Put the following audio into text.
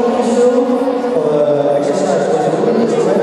Thank you exercise.